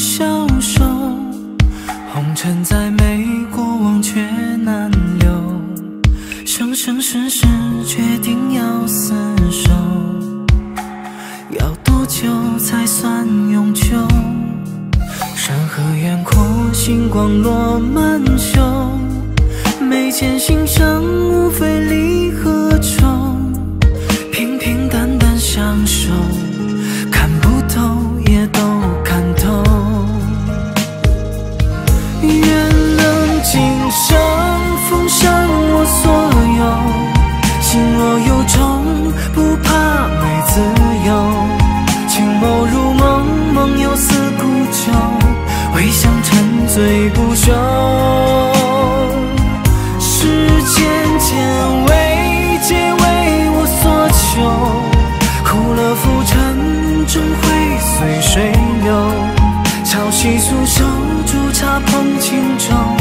消瘦红尘再美过往却难留。生生世世决定要厮守要多久才算永久？山河远阔星光落满袖。眉间心上无非离潮汐诉手，煮茶烹轻粥，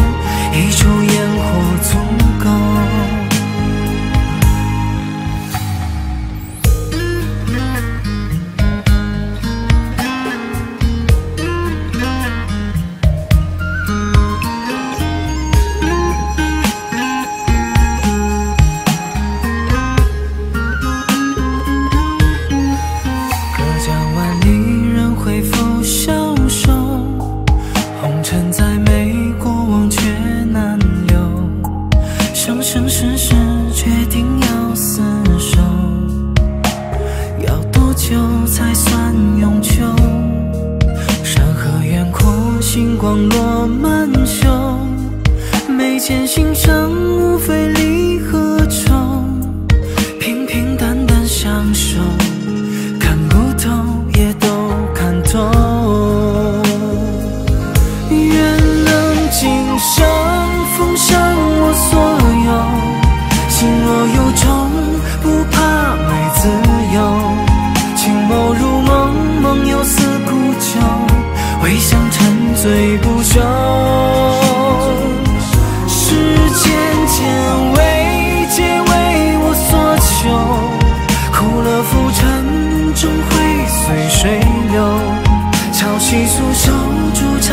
久才算永久？山河远阔，星光落满袖，眉间心上无非离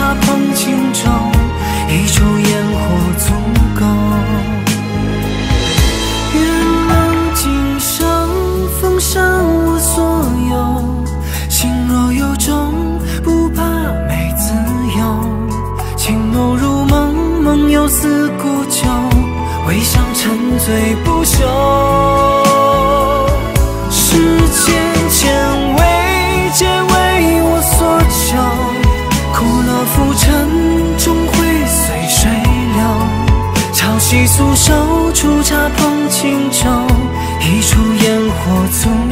煮茶烹轻舟，一烛烟火足够。愿能今生奉上我所有，心若有衷，不怕没自由。情浓如梦，梦又似故旧，唯想沉醉不休。细素手，煮茶烹清酒，一出烟火足。